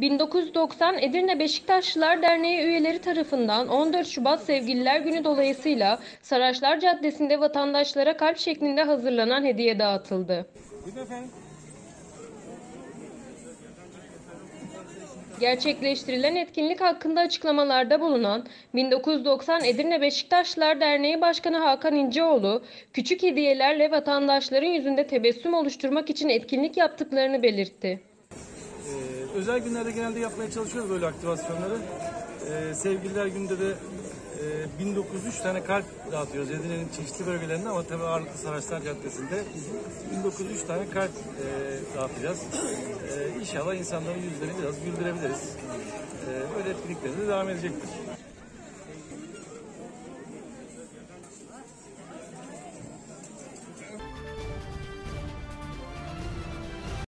1990 Edirne Beşiktaşlılar Derneği üyeleri tarafından 14 Şubat Sevgililer Günü dolayısıyla Saraçlar Caddesi'nde vatandaşlara kalp şeklinde hazırlanan hediye dağıtıldı. Gerçekleştirilen etkinlik hakkında açıklamalarda bulunan 1990 Edirne Beşiktaşlılar Derneği Başkanı Hakan İnceoğlu, küçük hediyelerle vatandaşların yüzünde tebessüm oluşturmak için etkinlik yaptıklarını belirtti. Özel günlerde genelde yapmaya çalışıyoruz böyle aktivasyonları. Ee, sevgililer günde de e, 1903 tane kalp dağıtıyoruz Edirne'nin çeşitli bölgelerinde ama tabii ağırlıklı Saraçlar Caddesi'nde 1903 tane kalp e, dağıtacağız. E, inşallah insanların yüzlerini biraz güldürebiliriz. E, böyle etkinliklerimiz de devam edecektir.